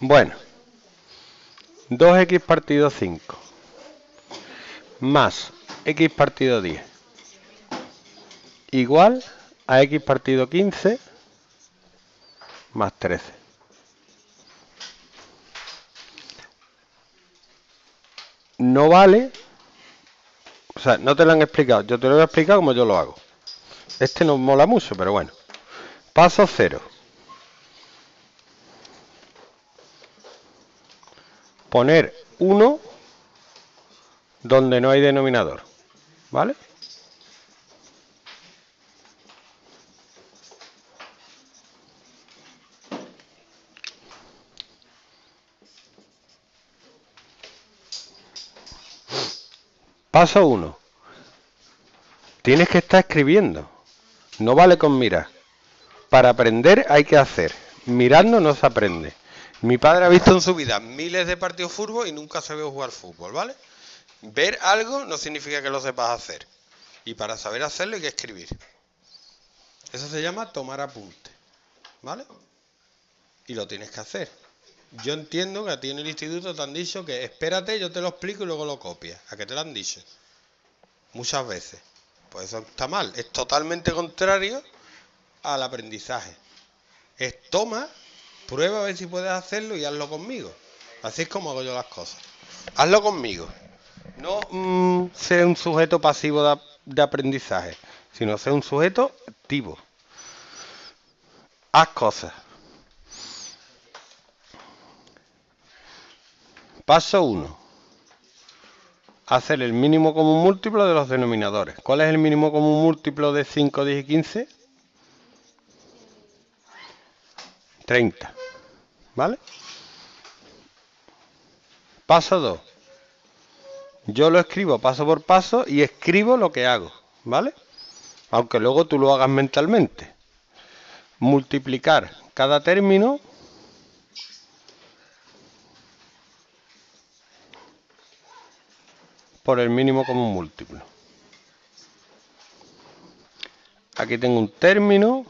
Bueno, 2x partido 5 más x partido 10 igual a x partido 15 más 13. No vale, o sea, no te lo han explicado, yo te lo voy a explicar como yo lo hago. Este no mola mucho, pero bueno. Paso 0. Poner 1 donde no hay denominador. ¿Vale? Paso 1. Tienes que estar escribiendo. No vale con mirar. Para aprender hay que hacer. Mirando no se aprende. Mi padre ha visto en su vida miles de partidos de fútbol y nunca se ve jugar fútbol, ¿vale? Ver algo no significa que lo sepas hacer. Y para saber hacerlo hay que escribir. Eso se llama tomar apunte. ¿Vale? Y lo tienes que hacer. Yo entiendo que a ti en el instituto te han dicho que espérate, yo te lo explico y luego lo copias. ¿A qué te lo han dicho? Muchas veces. Pues eso está mal. Es totalmente contrario al aprendizaje. Es toma, prueba a ver si puedes hacerlo y hazlo conmigo. Así es como hago yo las cosas. Hazlo conmigo. No mm, sea un sujeto pasivo de, aprendizaje, sino sea un sujeto activo. Haz cosas. Paso 1. Hacer el mínimo común múltiplo de los denominadores. ¿Cuál es el mínimo común múltiplo de 5, 10 y 15? 30. ¿Vale? Paso 2. Yo lo escribo paso por paso y escribo lo que hago. ¿Vale? Aunque luego tú lo hagas mentalmente. Multiplicar cada término por el mínimo común múltiplo. Aquí tengo un término,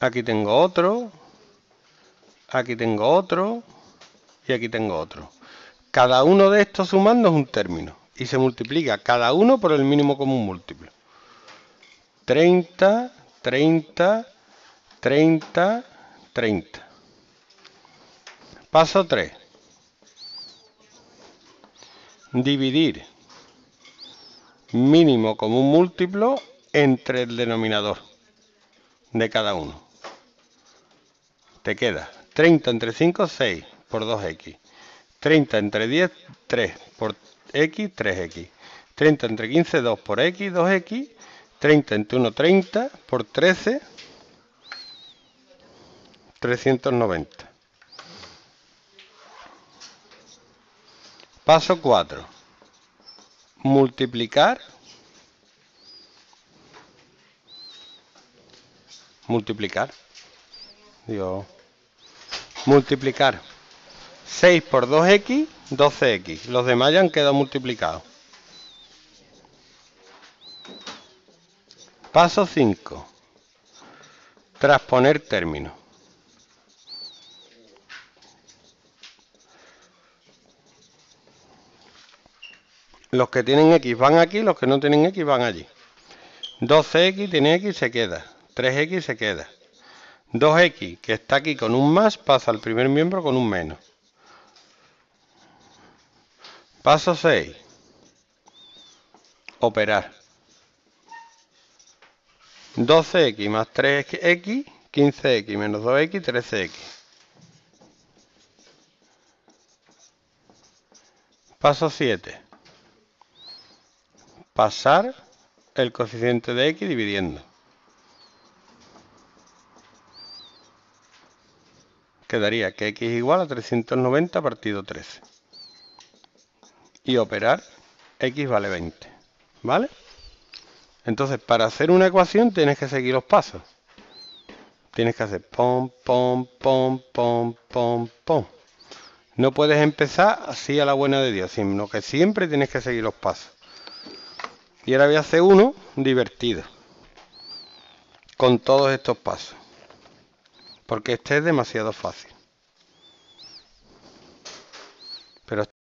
aquí tengo otro, aquí tengo otro y aquí tengo otro. Cada uno de estos sumando es un término y se multiplica cada uno por el mínimo común múltiplo. 30, 30, 30, 30. Paso 3 dividir mínimo común múltiplo entre el denominador de cada uno. Te queda 30 entre 5, 6 por 2x. 30 entre 10, 3 por x, 3x. 30 entre 15, 2 por x, 2x. 30 entre 1, 30 por 13, 390. Paso 4. Multiplicar. Multiplicar. Digo, multiplicar. 6 por 2x, 12x. Los demás ya han quedado multiplicados. Paso 5. Transponer términos. Los que tienen X van aquí, los que no tienen X van allí. 12X tiene X, se queda. 3X se queda. 2X, que está aquí con un más, pasa al primer miembro con un menos. Paso 6. Operar. 12x más 3x, 15x menos 2x, 13x. Paso 7 pasar el coeficiente de x dividiendo. Quedaría que x es igual a 390 partido 13. Y operar x vale 20. ¿Vale? Entonces, para hacer una ecuación tienes que seguir los pasos. Tienes que hacer pom, pom, pom, pom, pom, pom. No puedes empezar así a la buena de Dios, sino que siempre tienes que seguir los pasos. Y ahora voy a hacer uno divertido. Con todos estos pasos porque este es demasiado fácil. Pero